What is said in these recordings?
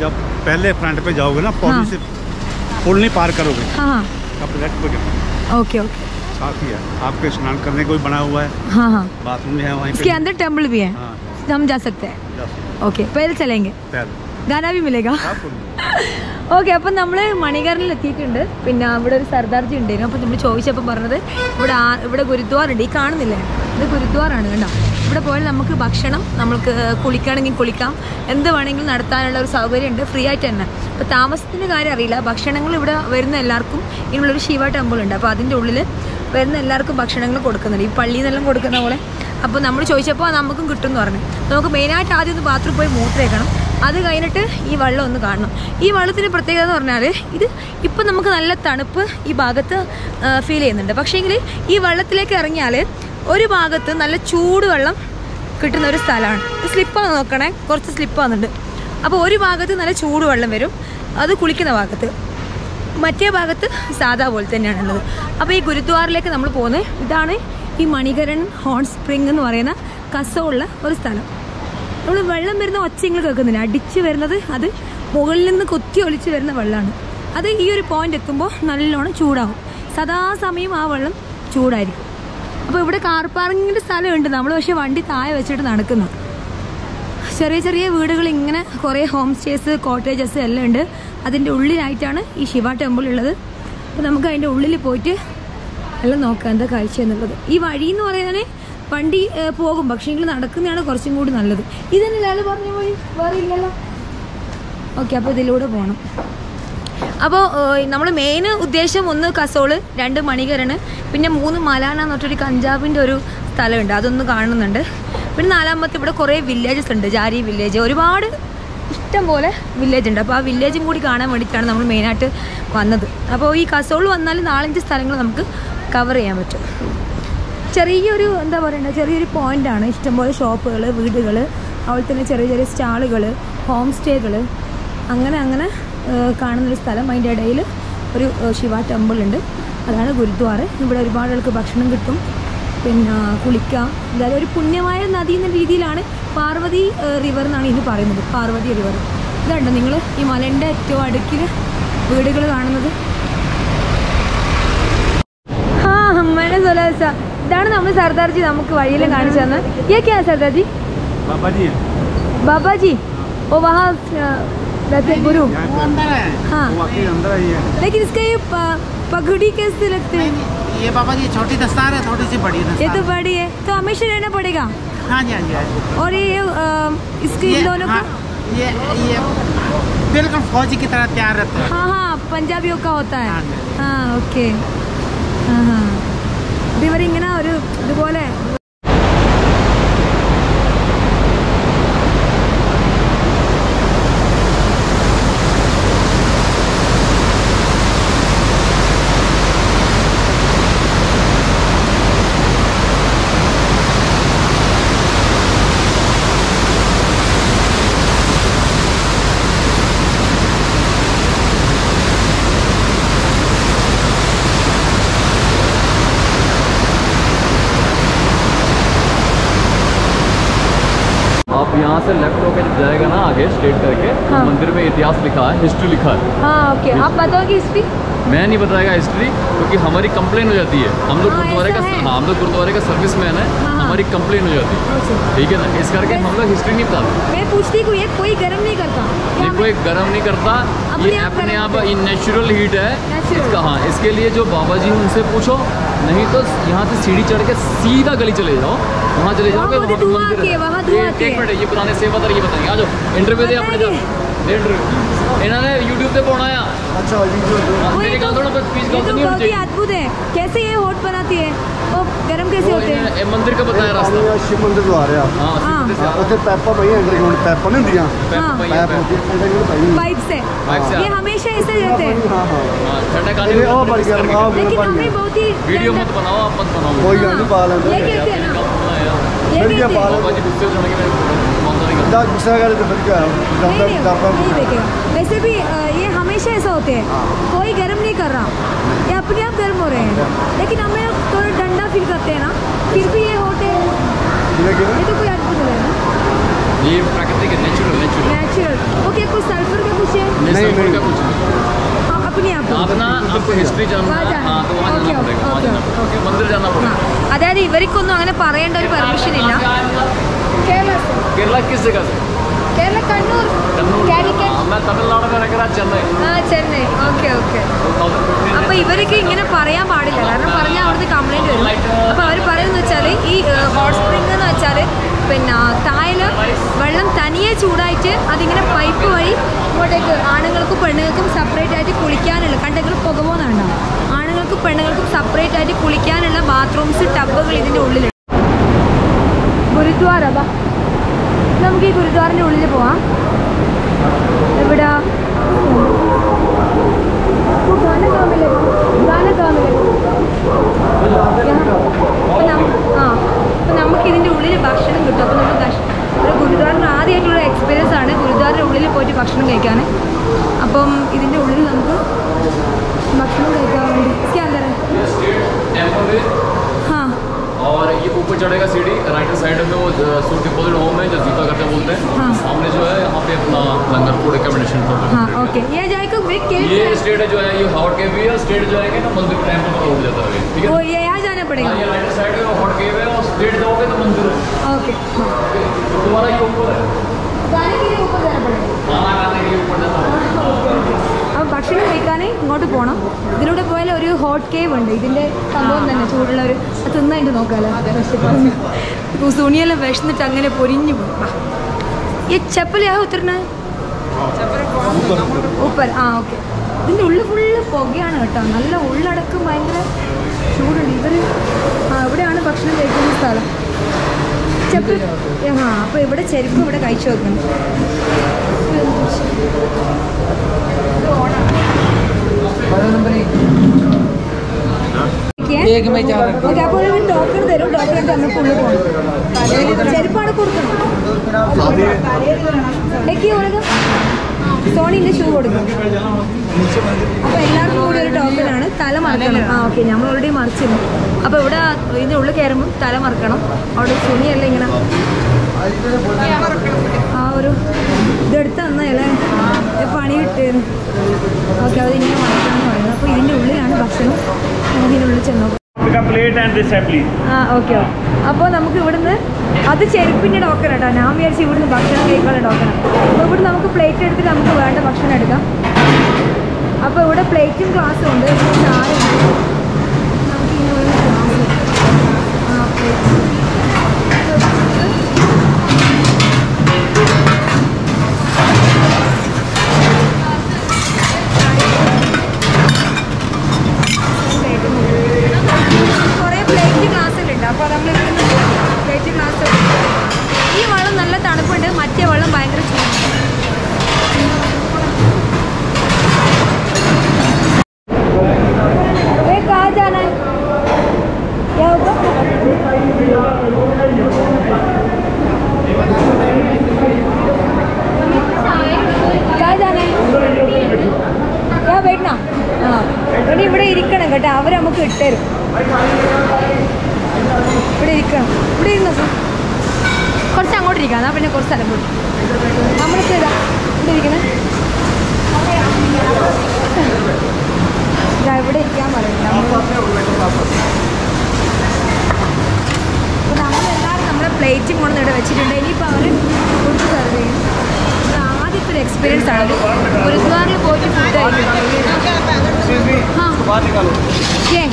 जब पहले फ्रंट पे जाओगे ना पौड़ी हाँ। से पुल नहीं पार करोगे हाँ हाँ आप लेफ्ट पे जाओ ओके ओके साथ ही है आपके स्नान करने को भी बना हुआ है हाँ हाँ बाथरूम भी है वहीं इसके पे अंदर टेम्पल भी है हाँ हम जा सकते हैं जा सकते ओके पैदल चलेंगे हैं। पैदल गाना भी मिलेगा आपको ഓക്കെ അപ്പം നമ്മൾ മണികരണിൽ എത്തിയിട്ടുണ്ട് പിന്നെ ഇവിടെ ഒരു സർദാർജി ഉണ്ടായിരുന്നു അപ്പം നമ്മൾ ചോദിച്ചപ്പോൾ പറഞ്ഞത് ഇവിടെ ആ- ഇവിടെ ഗുരുദ്വാർ ഉണ്ട് ഈ കാണുന്നില്ലേ ഇത് ഗുരുദ്വാറാണ് കണ്ടോ ഇവിടെ പോയാൽ നമുക്ക് ഭക്ഷണം നമുക്ക് കുളിക്കണമെങ്കിൽ കുളിക്കാം. എന്ത് വേണമെങ്കിലും നടത്താനുള്ള ഒരു സൗകര്യം ഉണ്ട് ഫ്രീ ആയിട്ട് തന്നെ. അപ്പോൾ താമസത്തിന്റെ കാര്യം അറിയില്ല. ഭക്ഷണങ്ങൾ ഇവിടെ വരുന്ന എല്ലാവർക്കും ഇതിനുള്ളൊരു ശിവ ടെമ്പിൾ ഉണ്ട്. അപ്പോൾ അതിന്റെ ഉള്ളിൽ വരുന്ന എല്ലാവർക്കും ഭക്ഷണങ്ങൾ കൊടുക്കുന്നുണ്ട്. ഈ പള്ളിയിൽ നിന്നെല്ലാം കൊടുക്കുന്ന പോലെ. അപ്പോൾ നമ്മൾ ചോദിച്ചപ്പോൾ നമുക്കും കിട്ടും എന്ന് പറഞ്ഞു. നമുക്ക് മെയിനായിട്ട് ആദ്യം ഒന്ന് ബാത്റൂം പോയി മൂത്രേക്കണം അത് കഴിഞ്ഞിട്ട് ഈ വെള്ളം ഒന്ന് കാണണം. ഈ വെള്ളത്തിന്റെ പ്രത്യേകത എന്ന് പറഞ്ഞാൽ ഇത് ഇപ്പം നമുക്ക് നല്ല തണുപ്പ് ഈ ഭാഗത്ത് ഫീൽ ചെയ്യുന്നുണ്ട്. പക്ഷേങ്കിൽ ഈ വെള്ളത്തിലേക്ക് ഇറങ്ങിയാൽ ഒരു ഭാഗത്ത് നല്ല ചൂടുവെള്ളം കിട്ടുന്ന ഒരു സ്ഥലമാണ്. സ്ലിപ്പാണ് നോക്കണേ. കുറച്ച് സ്ലിപ്പ് വന്നിട്ടുണ്ട് അപ്പോൾ ഒരു ഭാഗത്ത് നല്ല ചൂടുവെള്ളം വരും. അത് കുളിക്കുന്ന ഭാഗത്ത്. മറ്റേ ഭാഗത്ത് സാധാ പോലെ തന്നെയാണുള്ളത് അപ്പോൾ ഈ ഗുരുദ്വാറിലേക്ക് നമ്മൾ പോകുന്നത് ഇതാണ് ഈ മണികരൺ ഹോൺ സ്പ്രിംഗ് എന്ന് പറയുന്ന കസവുള്ള ഒരു സ്ഥലം. നമ്മൾ വെള്ളം വരുന്ന ഒച്ചങ്ങൾ കേൾക്കുന്നില്ല. അടിച്ച് വരുന്നത് അത് മുകളിൽ നിന്ന് കൊത്തി ഒലിച്ച് വരുന്ന വെള്ളമാണ് അത് ഈ ഒരു പോയിന്റ് എത്തുമ്പോൾ നല്ലോണം ചൂടാകും. സദാസമയം ആ വെള്ളം ചൂടായിരിക്കും. അപ്പോൾ ഇവിടെ കാർ പാർക്കിങ്ങിന്റെ സ്ഥലമുണ്ട്. നമ്മൾ പക്ഷേ വണ്ടി താഴെ വെച്ചിട്ട് നടക്കുന്നു. ചെറിയ ചെറിയ വീടുകൾ ഇങ്ങനെ കുറേ ഹോം സ്റ്റേസ് കോട്ടേജസ് എല്ലാം ഉണ്ട്. അതിന്റെ ഉള്ളിലായിട്ടാണ് ഈ ശിവ ടെമ്പിൾ ഉള്ളത്. അപ്പോൾ നമുക്ക് അതിന്റെ ഉള്ളിൽ പോയിട്ട് എല്ലാം നോക്കാം എന്താ കാഴ്ച എന്നുള്ളത്. ഈ വഴി എന്ന് പറയാനെ വണ്ടി പോകും. പക്ഷേ എങ്കിൽ നടക്കുന്നതാണ് കുറച്ചും കൂടി നല്ലത്. ഇതന്നെ ലാൽ പറഞ്ഞ വഴി വേറെ ഇല്ലല്ലോ. ഓക്കെ അപ്പോൾ ഇതിലൂടെ പോകണം അപ്പോൾ നമ്മൾ മെയിൻ ഉദ്ദേശം ഒന്ന് കസോൾ രണ്ട് മണികരണ് പിന്നെ മൂന്ന് മലാന എന്ന് പറഞ്ഞൊരു കഞ്ചാബിന്റെ ഒരു സ്ഥലമുണ്ട് അതൊന്ന് കാണുന്നുണ്ട്. പിന്നെ നാലാമത്തെ ഇവിടെ കുറേ വില്ലേജസ് ഉണ്ട് ജാരി വില്ലേജ് ഒരുപാട് ഇഷ്ടം പോലെ വില്ലേജ് ഉണ്ട്. അപ്പോൾ ആ വില്ലേജും കൂടി കാണാൻ വേണ്ടിയിട്ടാണ് നമ്മൾ മെയിനായിട്ട് വന്നത്. അപ്പോൾ ഈ കസോൾ വന്നാൽ നാലഞ്ച് സ്ഥലങ്ങൾ നമുക്ക് കവർ ചെയ്യാൻ പറ്റും. ചെറിയൊരു എന്താ പറയുക ചെറിയൊരു പോയിന്റാണ് ഇഷ്ടംപോലെ ഷോപ്പുകൾ വീടുകൾ അതുപോലെ തന്നെ ചെറിയ ചെറിയ സ്റ്റാളുകൾ ഹോം സ്റ്റേകൾ അങ്ങനെ അങ്ങനെ കാണുന്നൊരു സ്ഥലം. അതിന്റെ ഇടയിൽ ഒരു ശിവ ടെമ്പിൾ ഉണ്ട്. അതാണ് ഗുരുദ്വാറ് ഇവിടെ ഒരുപാട് ആൾക്ക് ഭക്ഷണം കിട്ടും. പിന്നെ കുളിക്കാം. അതായത് ഒരു പുണ്യമായ നദി എന്ന രീതിയിലാണ് പാർവതി റിവർ എന്നാണ് ഇത് പറയുന്നത്. പാർവതി റിവർ ഇതുണ്ട് നിങ്ങൾ ഈ മലന്റെ ഏറ്റവും അടുക്കിൽ വീടുകൾ കാണുന്നത്. ആ അമ്മേനെ സൊലാസ ഇതാണ് നമ്മൾ സർദാർജി നമുക്ക് വഴിയിൽ കാണിച്ചു തന്നത്. ഏക്കെയാ സർദാർജി? ബാബാജി. ബാബാജി? ഓ വഹാ जी हैं बाबा जी वो वहाँ अ, रहते हैं गुरु यहाँ पे अंदर है हाँ वो वाकई अंदर आई है लेकिन इसका ये प- पगड़ी कैसे लगते हैं ये बाबा जी छोटी दस्तार है थोड़ी सी बड़ी ये दस्तार तो बड़ी है तो हमेशा रहना पड़ेगा हाँ जी हाँ जी हाँ जी और ये अ, इसके ये इन दोनों हाँ, का ये ये बिल्कुल फौजी की तरह तैयार रहते हैं हाँ हाँ पंजाबियों का होता है हाँ जी। ആ ഓക്കെ ആ ഹാ ഇവരിങ്ങനെ ഒരു ഇതുപോലെ यहाँ से लेफ़्ट होकर जब जाएगा ना आगे स्ट्रेट करके हाँ। तो हाँ। मंदिर में इतिहास लिखा है हिस्ट्री लिखा है। हाँ ओके आप बताओगे हिस्ट्री मैं नहीं बताएगा हिस्ट्री क्योंकि हमारी कंप्लेन हो जाती है। हम लोग हाँ, गुरुद्वारे का हाँ। हम लोग गुरुद्वारे का सर्विस मैन है। हमारी कंप्लेन हो जाती है। ठीक है ना? इस करके हम लोग हिस्ट्री नहीं बताते। मैं पूछती हूँ ये कोई गर्म नहीं करता। ये कोई गर्म नहीं करता ये अपने आप हैं। नेचुरल हीट है। इसका हाँ इसके लिए जो बाबा जी उनसे पूछो। नहीं तो यहाँ से सीढ़ी चढ़ के सीधा गली चले जाओ। वहाँ चले जाओ ये पुराने सेवा ये बताएँगे। आ जाओ इंटरव्यू दे अपने इंटरव्यू दे इंटरव्यू इन्होंने यूट्यूब पे पाना है अच्छा वीडियो हाँ, वो मेरे ये गाल तो- थोड़ा बस बीच ये गाल तो तो नहीं बहुत होनी ही चाहिए अद्भुत है कैसे ये होट बनाती है वो गर्म कैसे होते हैं ये मंदिर का बताया रास्ता शिव मंदिर जो आ रहा हाँ हाँ। सीधे से आ- ਉੱਥੇ ਪੈਪਾਂ ਪਈਆਂ ਅੰਡਰਗਰਾਉਂਡ ਪੈਪਾਂ ਨਹੀਂ ਹੁੰਦੀਆਂ पैप हाँ। पे ही है, ਪੈਪ पैप। ਹੁੰਦੀ ਅੰਡਰਗਰਾਉਂਡ ਪਈ पाइप से पाइप से ये आ- हमेशा ऐसे रहते हैं ਹਾਂ ਹਾਂ हाँ, ठंडा खाने ये को और बढ़ गया, करके- और लेकिन बन हमें गया। बहुत ही वीडियो ठंडा- मत बनाओ आप मत बनाओ ਕੋਈ ਗੱਲ ਨਹੀਂ ਪਾ ये ਲੈਂਦੇ कहते हैं ना ये फिर क्या कहते हैं बाल- बाबा जी गुस्से हो जाने के मैं मानता नहीं ਦਾ ਗੁੱਸਾ ਕਰੇ ਤਾਂ ਫਿਰ ਕੀ ਹੋਇਆ नहीं नहीं ਡਾਬਾ नहीं देखेगा वैसे भी ये हमेशा ऐसा होते हैं कोई गर्म नहीं कर रहा ये अपने आप गर्म हो रहे हैं लेकिन हमें थोड़ा डंडा फील करते हैं ना फिर भी ये होते हैं ये तो कोई अद्भुत है ना ये प्राकृतिक है नेचुरल नेचुरल नेचुरल ओके कुछ सल्फ़र का कुछ है नहीं सल्फ़र का कुछ नहीं अपने आप अपना आपको हिस्ट्री जानना है हाँ तो वहाँ जाना पड़ेगा वहाँ जाना पड़ेगा मंदिर जाना पड़ेगा അതായത് ഇവർക്കൊന്നും അങ്ങനെ പറയേണ്ട ഒരു പെർമിഷൻ ഇല്ല കേരള കേരള കിസ് കേരള കണ്ണൂർ കണ്ണൂർ അപ്പൊ ഇവരൊക്കെ ഇങ്ങനെ പറയാൻ പാടില്ല. കാരണം പറഞ്ഞാൽ അവിടുത്തെ കംപ്ലൈന്റ് വരും. അപ്പൊ അവർ പറയുന്നത് വെച്ചാൽ ഈ ഹോട്ട് സ്പ്രിംഗ് എന്ന് വെച്ചാൽ പിന്നെ തായൽ വെള്ളം തനിയെ ചൂടായിട്ട് അതിങ്ങനെ പൈപ്പ് വഴി ഇങ്ങോട്ടേക്ക് ആണുങ്ങൾക്കും പെണ്ണുങ്ങൾക്കും സെപ്പറേറ്റ് ആയിട്ട് കുളിക്കാനുള്ള കണ്ടെങ്കിൽ പുക പോകുന്നുണ്ടോ ആണുങ്ങൾക്കും പെണ്ണുങ്ങൾക്കും സെപ്പറേറ്റ് ആയിട്ട് കുളിക്കാനുള്ള ബാത്റൂംസ് ടബുകൾ ഇതിന്റെ ഉള്ളിലുണ്ട്. ഗുരുദ്വാര നമുക്ക് ഈ ഗുരുദ്വാറിന്റെ ഉള്ളിൽ ओके ये जाएगा वे ये केव स्टेट है जो है ये हॉट केव भी है स्टेट जो है कि ना मंदिर टेम्पल का उठ जाता है ठीक वो है ये यहाँ जाना हाँ, पड़ेगा ये राइट साइड में हॉट केव है और स्ट्रेट जाओगे तो मंदिर है ओके तो तुम्हारा ये ऊपर है जाने के लिए ऊपर जाना पड़ेगा खाना खाने के लिए ऊपर जाना है അപ്പോൾ ഭക്ഷണം കഴിക്കാൻ ഇങ്ങോട്ട് പോകണം ഇതിലൂടെ പോയാൽ ഒരു ഹോട്ട് കേവ് ഉണ്ട് ഇതിൻ്റെ സംഭവം തന്നെ ചൂടുള്ള ഒരു അത് തിന്നായിട്ട് നോക്കാമല്ലോ തുണിയെല്ലാം വിഷന്നിട്ട് അങ്ങനെ പൊരിഞ്ഞു പോയി വാ. ഈ ചപ്പൽ യാ ഉത്തരണ ഊപ്പർ. ആ ഓക്കെ. ഇതിന്റെ ഉള്ളിൽ ഫുള്ള് പുകയാണ് കേട്ടോ. നല്ല ഉള്ളടക്കം ഭയങ്കര ചൂടുണ്ട്. ഇവർ ആ ഇവിടെയാണ് ഭക്ഷണം കഴിക്കുന്ന സ്ഥലം. ചെപ്പ് ആ അപ്പോൾ ഇവിടെ ചെരുപ്പ് ഇവിടെ കഴിച്ചു വെക്കണം. एक में चार रखो। ഓക്കെ അപ്പോൾ ഒരു ടോക്കൺ തരും ടോക്കൺ എടുത്ത് നമുക്ക് ഉള്ളിൽ പോകണം ചെരുപ്പാണ് കൊടുക്കണം എക്കി കൊടുക്കും സോണിന്റെ ഷൂ കൊടുക്കും അപ്പോൾ എല്ലാവർക്കും കൂടി ഒരു ടോക്കൺ ആണ് തല മറക്കണം ആ ഓക്കെ നമ്മൾ ഓൾറെഡി മറിച്ചിരുന്നു അപ്പോൾ ഇവിടെ ഇതിൻ്റെ ഉള്ളിൽ കയറുമ്പോൾ തല മറക്കണം അവിടെ തുണിയല്ല ഇങ്ങനെ ആ ഒരു ഇതെടുത്ത് തന്നല്ലേ പണി കിട്ടിയത് ഓക്കെ അത് ഇങ്ങനെ മറക്കണം എന്ന് പറയുന്നത് അപ്പോൾ ഇതിൻ്റെ ഉള്ളിലാണ് ഭക്ഷണം ഉള്ളിൽ ചെന്നു ഓക്കെ അപ്പോൾ നമുക്ക് ഇവിടുന്ന് അത് ചെരുപ്പിന്റെ ഡോക്ടർ കേട്ടോ. ഞാൻ വിചാരിച്ചു ഇവിടുന്ന് ഭക്ഷണം കഴിക്കാനുള്ള ടോക്കൺ അപ്പോൾ ഇവിടെ നമുക്ക് പ്ലേറ്റ് എടുത്തിട്ട് നമുക്ക് വേണ്ട ഭക്ഷണം എടുക്കാം. അപ്പോൾ ഇവിടെ പ്ലേറ്റും ഗ്ലാസ്സും ഉണ്ട്. നമുക്ക് ഇങ്ങനെ ആ പ്ലേറ്റ് ഇട്ടുതരും ഇവിടെ ഇരിക്കണം ഇവിടെ ഇരുന്നോ കുറച്ച് അങ്ങോട്ട് ഇരിക്കാം. പിന്നെ കുറച്ച് സ്ഥലം പോയി ഇതാ. ഇവിടെ ഇരിക്കണേ. ഇതാ ഇവിടെ ഇരിക്കാൻ പറയുന്നത് അപ്പോൾ നമ്മളെല്ലാവരും നമ്മുടെ പ്ലേറ്റും കൊണ്ട് ഇവിടെ വെച്ചിട്ടുണ്ട്. ഇനിയിപ്പോൾ അവർ ഫുഡ് സെർവ് ചെയ്യും ആദ്യത്തെ ഒരു എക്സ്പീരിയൻസ് ആണ്. ഗുരുദ്വാറിൽ പോയിട്ട് ഫുഡ് കഴിക്കും. हाँ। बाहर निकालो। ये।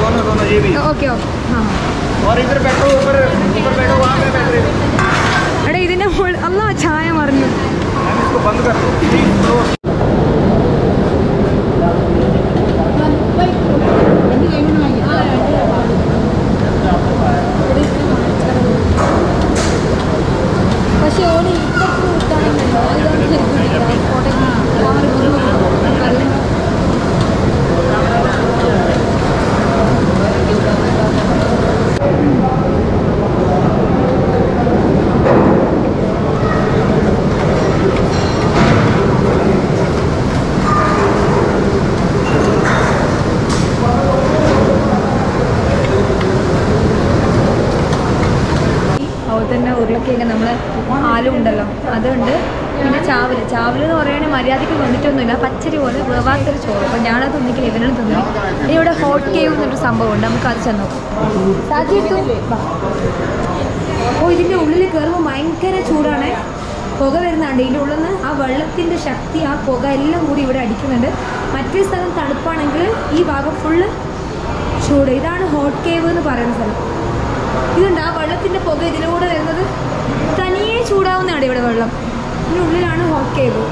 दोनों दोनों ये भी। Okay okay. हाँ। और इधर बैठो ऊपर ऊपर बैठो वहाँ पे बैठ रहे अरे इतने अल्लाह अच्छा छाया मरने। इसको बंद कर എന്നൊരു സംഭവമുണ്ട്. നമുക്ക് അത് ചെന്ന്. ഓ ഇതിന്റെ ഉള്ളിൽ കയറുമ്പോൾ ഭയങ്കര ചൂടാണ്. പുക വരുന്നുണ്ട്. ഇതിന്റെ ഉള്ളിൽ നിന്ന് ആ വെള്ളത്തിന്റെ ശക്തി ആ പുക എല്ലാം കൂടി ഇവിടെ അടിക്കുന്നുണ്ട്. മറ്റേ സ്ഥലം തണുപ്പാണെങ്കിൽ ഈ ഭാഗം ഫുള്ള് ചൂട്. ഇതാണ് ഹോട്ട് കേവ് എന്ന് പറയുന്ന സ്ഥലം. ഇതുണ്ട്. ആ വെള്ളത്തിന്റെ പുക ഇതിലൂടെ വരുന്നത് തനിയെ ചൂടാവുന്നതാണ് ഇവിടെ വെള്ളം. ഇതിനുള്ളിലാണ് ഹോട്ട് കേവ്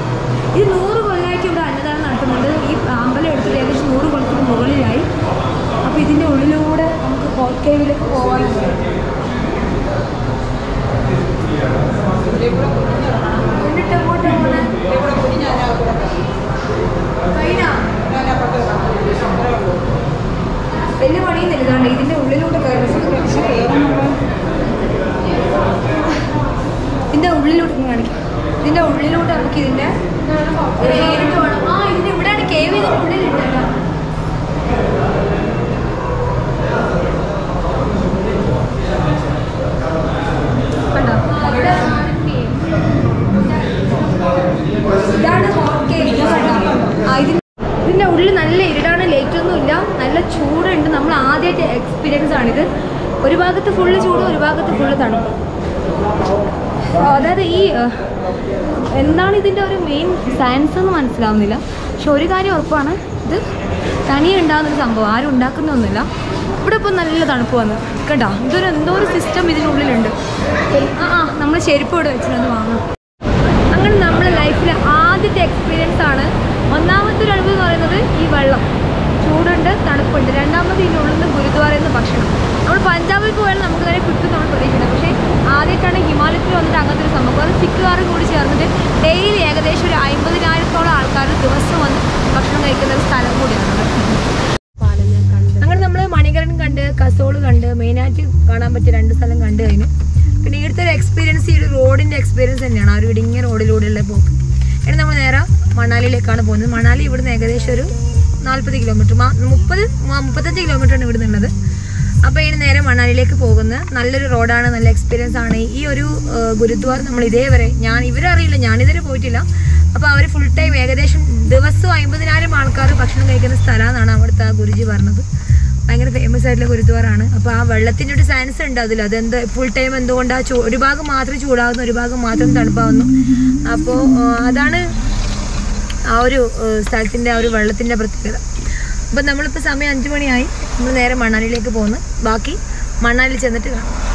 ഇത് നൂറ് കൊല്ലമായിട്ട് ഇവിടെ അന്നദാനം നടത്തുന്നുണ്ട് ഈ അമ്പലം എടുത്തിട്ട് ഏകദേശം നൂറ് കൊല്ലത്തിന് മുകളിലായി അപ്പോൾ ഇതിന്റെ ഉള്ളിലൂടെ നമുക്ക് ഹോട്ട് കേവിലേക്ക് പോകാൻ എന്നിട്ട് എങ്ങോട്ടാ പോണെ? കഴിഞ്ഞോ? വലിയ പണിയൊന്നുമില്ല ഇതാണ്ട് ഇതിന്റെ ഉള്ളിലൂടെ കയറുന്നത് ഇതിന്റെ ഉള്ളിലൂടെ ഇങ്ങ് കാണിക്കാം ഇതിന്റെ ഉള്ളിലൂടെ നമുക്ക് ഇതിന്റെ നേരിട്ട് വേണം ആ ഇതിന്റെ ഇവിടെയാണ് കേവ് ഇതിന്റെ ഉള്ളിലുണ്ടല്ലോ കണ്ടോ? ഇവിടെ ഇതാണ് ഹോട്ട് കേവ് ആ ഇതിന്റെ ഇതിന്റെ ഉള്ളിൽ നല്ല ഇരുടാണ് ലൈറ്റ് ഒന്നും ഇല്ല. നല്ല ചൂടുണ്ട്. നമ്മൾ ആദ്യമായിട്ട് എക്സ്പീരിയൻസ് ആണിത്. ഒരു ഭാഗത്ത് ഫുള്ള് ചൂട് ഒരു ഭാഗത്ത് ഫുള്ള് തണുപ്പ്. അതായത് ഈ എന്താണ് ഇതിന്റെ ഒരു മെയിൻ സയൻസ് എന്ന് മനസ്സിലാവുന്നില്ല. പക്ഷെ ഒരു കാര്യം ഉറപ്പാണ്. ഇത് തനിയെ ഉണ്ടാകുന്നൊരു സംഭവം. ആരും ഉണ്ടാക്കുന്നൊന്നുമില്ല. ഇവിടെ ഇപ്പോൾ നല്ല തണുപ്പ് വന്നു. കേട്ടോ? ഇതൊരു എന്തോ ഒരു സിസ്റ്റം ഇതിനുള്ളിലുണ്ട്. ആ ആ നമ്മൾ ചെരുപ്പ് ഇവിടെ വെച്ചിട്ട് വാങ്ങണം അങ്ങനെ നമ്മുടെ ലൈഫിലെ ആദ്യത്തെ എക്സ്പീരിയൻസ് ആണ്. ഒന്നാമത്തെ ഒരു അനുഭവം എന്ന് പറയുന്നത് ഈ വെള്ളം ചൂടുണ്ട് തണുപ്പുണ്ട്. രണ്ടാമത് ഇതിനുള്ളിൽ നിന്ന് ഗുരുദ്വാരയിൽ നിന്ന് ഭക്ഷണം. നമ്മൾ പഞ്ചാബിൽ പോയാൽ നമുക്ക് തന്നെ കിട്ടും നമ്മൾ പ്രതീക്ഷിക്കുന്നത്. പക്ഷേ ആദ്യമായിട്ടാണ് ഹിമാലയത്തിൽ വന്നിട്ട് അങ്ങനത്തെ ഒരു സംഭവം. അത് സിക്കുകാർ കൂടി ചേർന്നിട്ട് ഡെയിലി ഏകദേശം ഒരു അമ്പതിനായിരത്തോളം ആൾക്കാർ ദിവസം വന്ന് ഭക്ഷണം കഴിക്കുന്ന ഒരു സ്ഥലം കൂടിയാണ് അങ്ങനെ നമ്മൾ മണികരൻ കണ്ട് കസോൾ കണ്ട് മെയിനായിട്ട് കാണാൻ പറ്റിയ രണ്ട് സ്ഥലം കണ്ടു കഴിഞ്ഞു. പിന്നെ ഇവിടുത്തെ ഒരു എക്സ്പീരിയൻസ് ഈ ഒരു റോഡിന്റെ എക്സ്പീരിയൻസ് തന്നെയാണ്. ആ ഒരു ഇടുങ്ങിയ റോഡിലൂടെയുള്ള പോക്ക്. ഇനി നമ്മൾ നേരെ മണാലിയിലേക്കാണ് പോകുന്നത്. മണാലി ഇവിടുന്ന് ഏകദേശം ഒരു നാൽപ്പത് കിലോമീറ്റർ മുപ്പത് മുപ്പത്തഞ്ച് കിലോമീറ്ററാണ് ഇവിടെ നിന്നുള്ളത് അപ്പോൾ ഇനി നേരെ മണാലിയിലേക്ക് പോകുന്ന നല്ലൊരു റോഡാണ് നല്ല എക്സ്പീരിയൻസ് ആണ്. ഈ ഒരു ഗുരുദ്വാർ നമ്മൾ ഇതേവരെ ഞാൻ ഇവരറിയില്ല ഞാനിതുവരെ പോയിട്ടില്ല. അപ്പോൾ അവർ ഫുൾ ടൈം ഏകദേശം ദിവസവും അമ്പതിനായിരം ആൾക്കാർ ഭക്ഷണം കഴിക്കുന്ന സ്ഥലമാണ് അവിടുത്തെ ഗുരുജി പറഞ്ഞത്. ഭയങ്കര ഫേമസ് ആയിട്ടുള്ള ഗുരുദ്വാറാണ് അപ്പോൾ ആ വെള്ളത്തിന്റെ ഒരു സയൻസ് ഉണ്ട് അതിൽ. അതെന്ത് ഫുൾ ടൈം എന്തുകൊണ്ട് ആ ഒരു ഭാഗം മാത്രം ചൂടാകുന്നു ഒരു ഭാഗം മാത്രം തണുപ്പാകുന്നു അപ്പോൾ അതാണ് ആ ഒരു സ്ഥലത്തിന്റെ ആ ഒരു വെള്ളത്തിന്റെ പ്രത്യേകത. അപ്പം നമ്മളിപ്പോൾ സമയം അഞ്ച് മണിയായി. നമ്മൾ നേരെ മണാലിയിലേക്ക് പോകുന്നു. ബാക്കി മണാലി ചെന്നിട്ട് കാണാം.